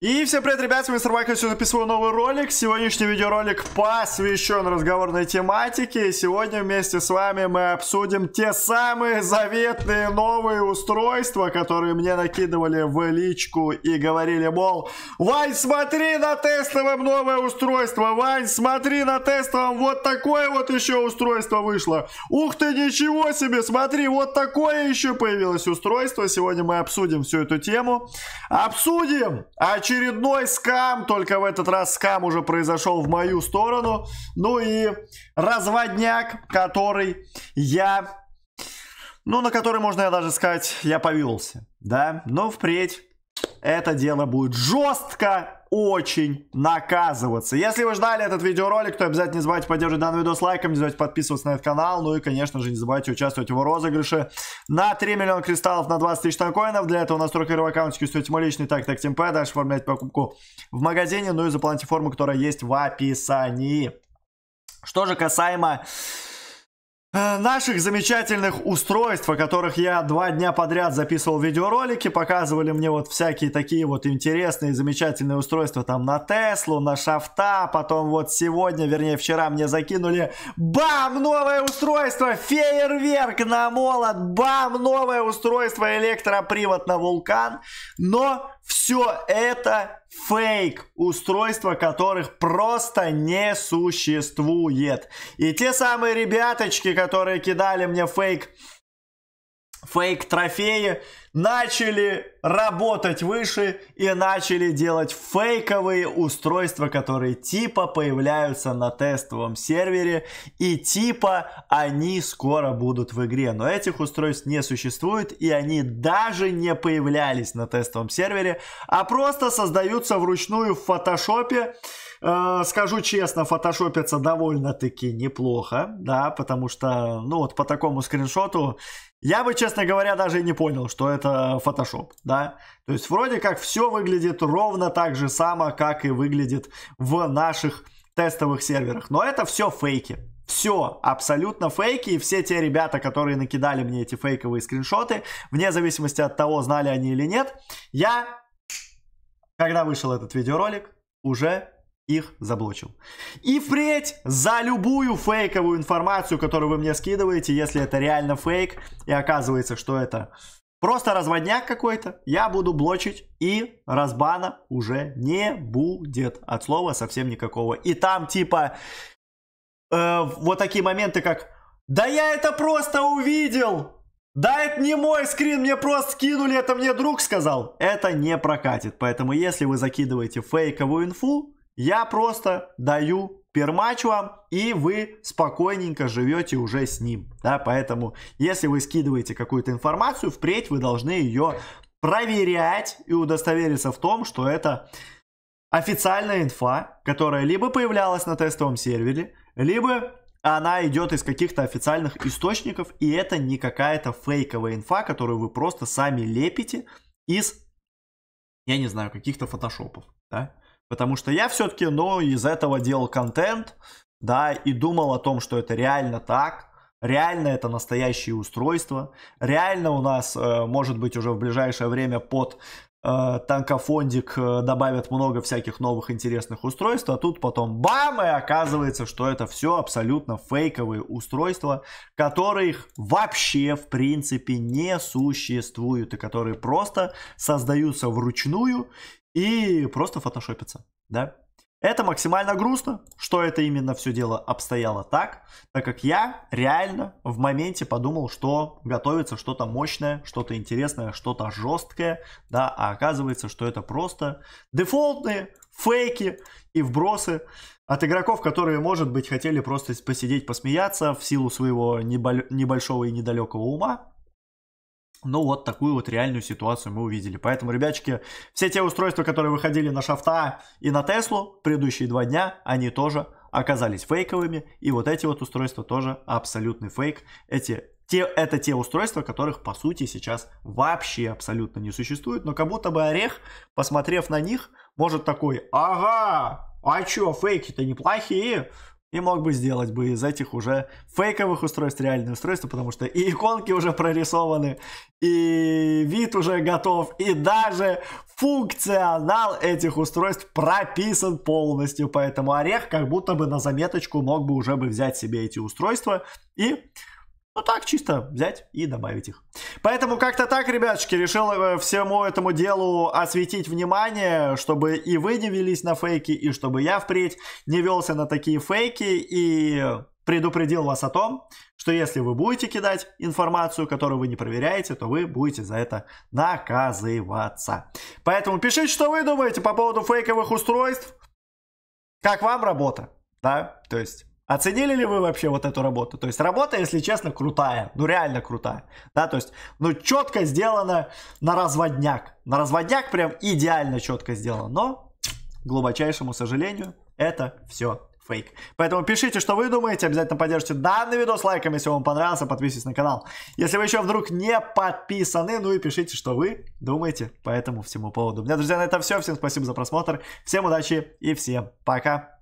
И всем привет, ребят, с вами Сарвайка, сегодня записываю новый ролик. Сегодняшний видеоролик посвящен разговорной тематике. Сегодня вместе с вами мы обсудим те самые заветные новые устройства, которые мне накидывали в личку и говорили, мол, Вань, смотри на тестовом новое устройство, Вань, смотри на тестовом, вот такое вот еще устройство вышло. Ух ты, ничего себе, смотри, вот такое еще появилось устройство. Сегодня мы обсудим всю эту тему. Обсудим, а очередной скам, только в этот раз скам уже произошел в мою сторону. Ну и разводняк, который я... Ну, на который, можно я даже сказать, я повелся, да? Но впредь это дело будет жестко очень наказываться. Если вы ждали этот видеоролик, то обязательно не забывайте поддерживать данный видос лайком, не забывайте подписываться на этот канал, ну и, конечно же, не забывайте участвовать в его розыгрыше на 3 миллиона кристаллов на 20 тысяч танкоинов. Для этого настройка в аккаунтике стоит мой личный так, так, TeamP, дальше оформлять покупку в магазине, ну и заполните форму, которая есть в описании. Что же касаемо наших замечательных устройств, о которых я два дня подряд записывал видеоролики, показывали мне вот всякие такие вот интересные, замечательные устройства там на Теслу, на Шафта, потом вот сегодня, вернее вчера мне закинули, бам, новое устройство, фейерверк на молот, бам, новое устройство, электропривод на вулкан, но все это фейк, устройства которых просто не существует. И те самые ребяточки, которые кидали мне фейк фейк-трофеи начали работать выше и начали делать фейковые устройства, которые типа появляются на тестовом сервере и типа они скоро будут в игре. Но этих устройств не существует и они даже не появлялись на тестовом сервере, а просто создаются вручную в фотошопе Э, скажу честно, фотошопится довольно-таки неплохо, да, потому что, ну вот по такому скриншоту я бы, честно говоря, даже и не понял, что это фотошоп, да. То есть вроде как все выглядит ровно так же само, как и выглядит в наших тестовых серверах. Но это все фейки. Все абсолютно фейки, и все те ребята, которые накидали мне эти фейковые скриншоты, вне зависимости от того, знали они или нет, я, когда вышел этот видеоролик, уже их заблочил. И впредь за любую фейковую информацию, которую вы мне скидываете, если это реально фейк, и оказывается, что это просто разводняк какой-то, я буду блочить, и разбана уже не будет. От слова совсем никакого. И там типа э, вот такие моменты, как «Да я это просто увидел!» Да, это не мой скрин, мне просто скинули, это мне друг сказал. Это не прокатит, поэтому если вы закидываете фейковую инфу, я просто даю пермач вам, и вы спокойненько живете уже с ним. Да? Поэтому, если вы скидываете какую-то информацию, впредь вы должны ее проверять и удостовериться в том, что это официальная инфа, которая либо появлялась на тестовом сервере, либо она идет из каких-то официальных источников, и это не какая-то фейковая инфа, которую вы просто сами лепите из, я не знаю, каких-то фотошопов. Да? Потому что я все-таки, ну, из этого делал контент, да, и думал о том, что это реально так, реально это настоящее устройство, реально у нас, э, может быть, уже в ближайшее время под танкофондик э, добавят много всяких новых интересных устройств, а тут потом бам, и оказывается, что это все абсолютно фейковые устройства, которых вообще в принципе не существует, и которые просто создаются вручную и просто фотошопиться, да. Это максимально грустно, что это именно все дело обстояло так, так как я реально в моменте подумал, что готовится что-то мощное, что-то интересное, что-то жесткое, да, а оказывается, что это просто дефолтные фейки и вбросы от игроков, которые, может быть, хотели просто посидеть, посмеяться в силу своего небольшого и недалекого ума, ну, вот такую вот реальную ситуацию мы увидели. Поэтому, ребячки, все те устройства, которые выходили на Шафта и на Теслу предыдущие два дня, они тоже оказались фейковыми. И вот эти вот устройства тоже абсолютный фейк. Эти те, это те устройства, которых по сути сейчас вообще абсолютно не существует. Но как будто бы Орех, посмотрев на них, может такой, ага, а чё, фейки-то неплохие, и мог бы сделать бы из этих уже фейковых устройств реальные устройства, потому что и иконки уже прорисованы, и вид уже готов, и даже функционал этих устройств прописан полностью, поэтому Орех как будто бы на заметочку мог бы уже бы взять себе эти устройства и ну так, чисто взять и добавить их. Поэтому как-то так, ребятушки, решил э, всему этому делу осветить внимание, чтобы и вы не велись на фейки, и чтобы я впредь не велся на такие фейки, и предупредил вас о том, что если вы будете кидать информацию, которую вы не проверяете, то вы будете за это наказываться. Поэтому пишите, что вы думаете по поводу фейковых устройств. Как вам работа? Да, то есть Оценили ли вы вообще вот эту работу? То есть работа, если честно, крутая. Ну реально крутая. Да, то есть, ну четко сделано на разводняк. На разводняк прям идеально четко сделано. Но, к глубочайшему сожалению, это все фейк. Поэтому пишите, что вы думаете, обязательно поддержите данный видос лайком, если вам понравился, подписывайтесь на канал. Если вы еще вдруг не подписаны, ну и пишите, что вы думаете по этому всему поводу. У меня, друзья, на этом все. Всем спасибо за просмотр, всем удачи и всем пока.